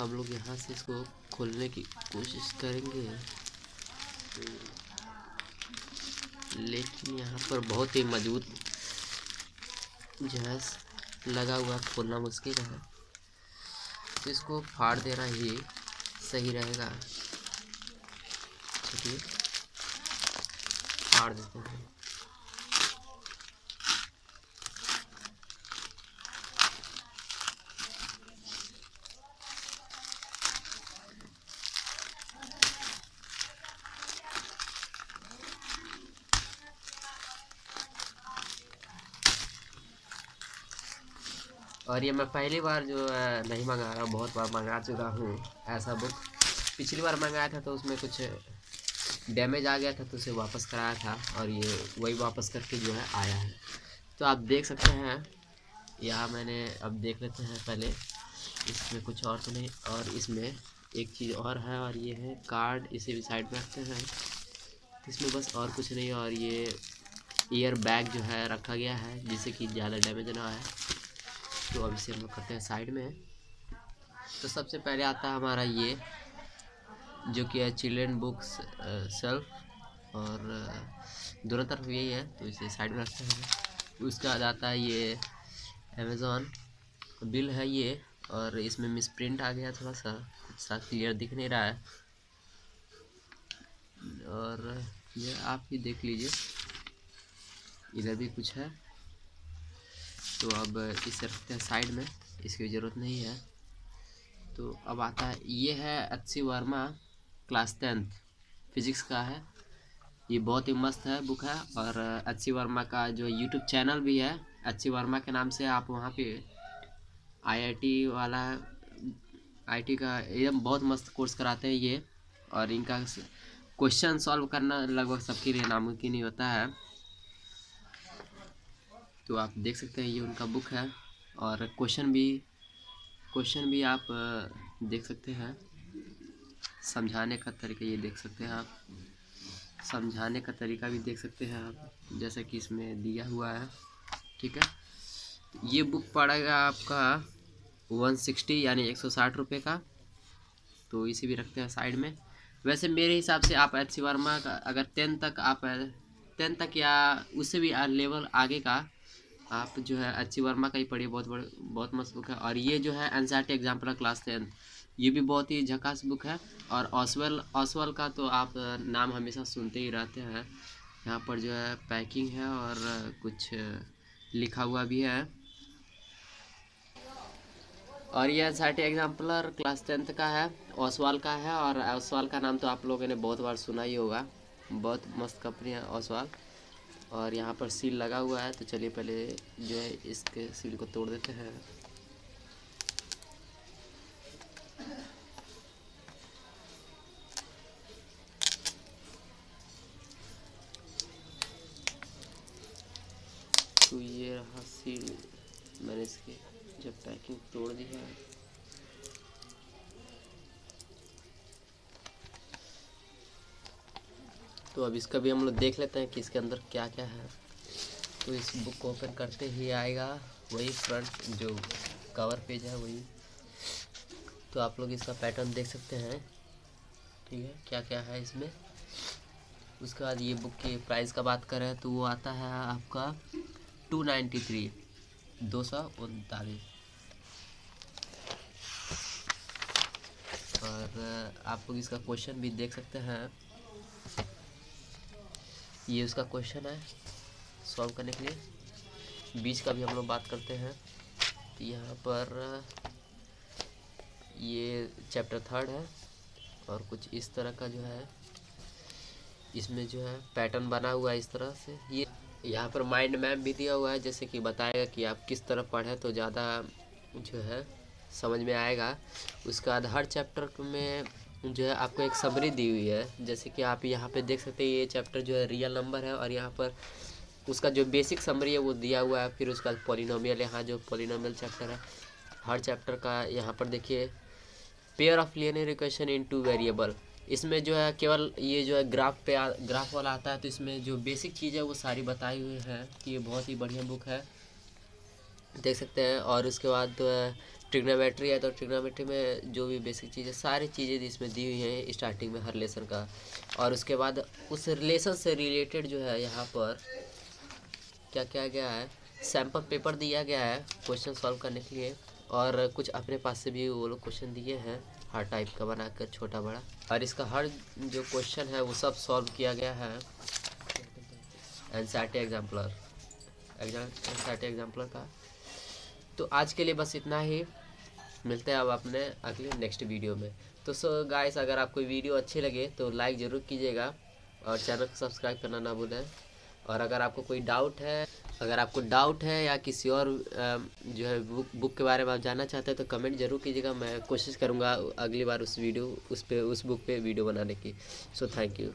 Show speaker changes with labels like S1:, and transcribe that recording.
S1: हम लोग यहाँ से इसको खोलने की कोशिश करेंगे। लेकिन यहाँ पर बहुत ही मज़बूत जहाज़ लगा हुआ खोलना मुश्किल है। तो इसको फाड़ देना ही सही रहेगा। चलिए, फाड़ देते हैं। और ये मैं पहली बार जो है नहीं मंगा रहा बहुत बार मंगा चुका हूँ, ऐसा बुक पिछली बार मंगाया था तो उसमें कुछ डैमेज आ गया था तो उसे वापस कराया था और ये वही वापस करके जो है आया है। तो आप देख सकते हैं यहाँ मैंने अब देख लेते हैं पहले, इसमें कुछ और तो नहीं, और इसमें एक चीज़ और है और ये है कार्ड इसे भी साइड में रखते हैं। इसमें बस और कुछ नहीं, और ये ईयर बैग जो है रखा गया है, जिससे कि ज़्यादा डैमेज ना आए। तो अब इसे हम लोग करते हैं साइड में। तो सबसे पहले आता है हमारा ये, जो कि है चिल्ड्रेन बुक्स सेल्फ। और दोनों तरफ़ यही है तो इसे साइड में रखते हैं। उसके बाद आता है ये अमेज़ोन बिल है ये, और इसमें मिस प्रिंट आ गया थोड़ा सा कुछ सा क्लियर दिख नहीं रहा है। और ये आप ही देख लीजिए। इधर भी कुछ है। तो अब इसे रखते हैं साइड में, इसकी ज़रूरत नहीं है। तो अब आता है, ये है अच्छी वर्मा क्लास टेंथ फिजिक्स का है। ये बहुत ही मस्त है बुक है। और अच्छी वर्मा का जो यूट्यूब चैनल भी है अच्छी वर्मा के नाम से आप वहाँ पे आईआईटी वाला आईटी का एकदम बहुत मस्त कोर्स कराते हैं ये। और इनका क्वेश्चन सॉल्व करना लगभग सबके लिए नामुमकिन ही होता है। तो आप देख सकते हैं ये उनका बुक है और क्वेश्चन भी क्वेश्चन भी आप देख सकते हैं। समझाने का तरीका ये देख सकते हैं आप। समझाने का तरीका भी देख सकते हैं आप, जैसे कि इसमें दिया हुआ है। ठीक है? ये बुक पड़ेगा आपका वन सिक्सटी यानी एक सौ साठ रुपये का। तो इसे भी रखते हैं साइड में। वैसे मेरे हिसाब से आप एच सी वर्मा का, अगर टेंथ तक आप, टेंथ तक या उससे भी लेवल आगे का आप जो है अच्छी वर्मा का ही पढ़िए, बहुत बड़े, बहुत मस्त बुक है। और ये जो है N C example class tenth ये भी बहुत ही झकास बुक है। और ऑसवेल ऑसवेल का तो आप नाम हमेशा सुनते ही रहते हैं। यहाँ पर जो है पैकिंग है और कुछ लिखा हुआ भी है। और ये एन एग्जाम्पलर क्लास टेंथ का है ओसवाल का है। और ओसवाल का नाम तो आप लोगों ने बहुत बार सुना ही होगा। बहुत मस्त कंपनी है ओसवाल और यहाँ पर सील लगा हुआ है तो चलिए पहले जो है इसके सील को तोड़ देते हैं। तो ये रहा सील मैंने इसके जब पैकिंग तोड़ दी है। तो अब इसका भी हम लोग देख लेते हैं कि इसके अंदर क्या क्या है। तो इस बुक को ओपन करते ही आएगा, वही फ्रंट जो कवर पेज है वही। तो आप लोग इसका पैटर्न देख सकते हैं, ठीक है क्या क्या है इसमें। उसके बाद ये बुक की प्राइस का बात करें तो वो आता है आपका टू नाइन्टी थ्री दो सौ उनतालीस। और आप लोग इसका क्वेश्चन भी देख सकते हैं। ये उसका क्वेश्चन है सॉल्व करने के लिए। बीच का भी हम लोग बात करते हैं। तो यहाँ पर, ये चैप्टर थर्ड है और कुछ इस तरह का जो है, इसमें जो है पैटर्न बना हुआ है इस तरह से। ये यहाँ पर माइंड मैप भी दिया हुआ है, जैसे कि बताएगा कि आप किस तरह पढ़ें तो ज़्यादा जो है, समझ में आएगा। उसके हर चैप्टर में जो है आपको एक समरी दी हुई है जैसे कि आप यहाँ पे देख सकते हैं ये चैप्टर जो है रियल नंबर है और यहाँ पर उसका जो बेसिक समरी है वो दिया हुआ है फिर उसका पॉलिनोमियल यहाँ जो पॉलिनोमियल चैप्टर है हर चैप्टर का यहाँ पर देखिए pair of linear equation in two variable इसमें जो है केवल ये जो है ग्राफ पे आ, ग्राफ वाला आता है तो इसमें जो बेसिक चीज़ है वो सारी बताई हुई है कि ये बहुत ही बढ़िया बुक है। देख सकते हैं और उसके बाद ट्रिग्नोमेट्री है तो ट्रिग्नोमेट्री में जो भी बेसिक चीज़ें, सारी चीज़ें इसमें दी हुई हैं स्टार्टिंग में हर लेसन का। और उसके बाद उस रिलेशन से रिलेटेड जो है यहाँ पर क्या क्या गया है? सैंपल पेपर दिया गया है क्वेश्चन सॉल्व करने के लिए और कुछ अपने पास से भी वो लोग क्वेश्चन दिए हैं, हर टाइप का बनाकर छोटा बड़ा। और इसका हर जो क्वेश्चन है वो सब सॉल्व किया गया है। N C exemplar exam N C exemplar का। तो आज के लिए बस इतना ही। मिलते हैं अब अपने अगले नेक्स्ट वीडियो में। तो सो गाइस अगर आपको वीडियो अच्छी लगे तो लाइक ज़रूर कीजिएगा और चैनल को सब्सक्राइब करना ना भूलें। और अगर आपको कोई डाउट है, अगर आपको डाउट है या किसी और जो है बुक बुक के बारे में आप जानना चाहते हैं तो कमेंट ज़रूर कीजिएगा। मैं कोशिश करूँगा अगली बार उस वीडियो उस पर उस बुक पे वीडियो बनाने की। So thank you